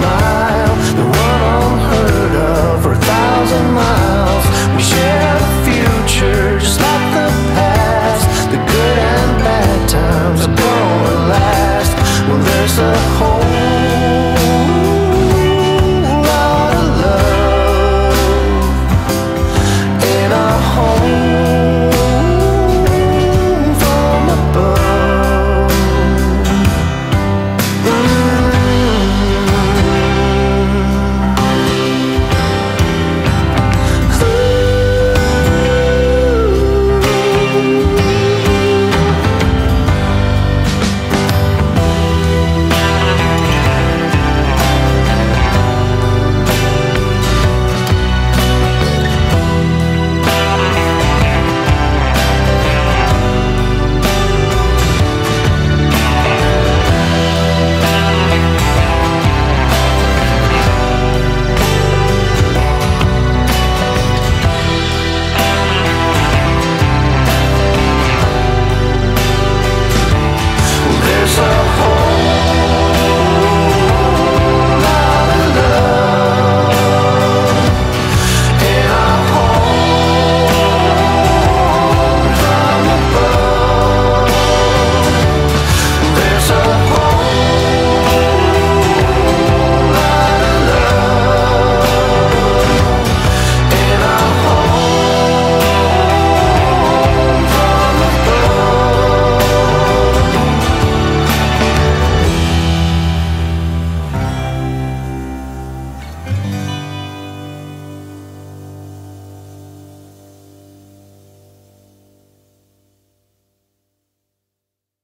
smile.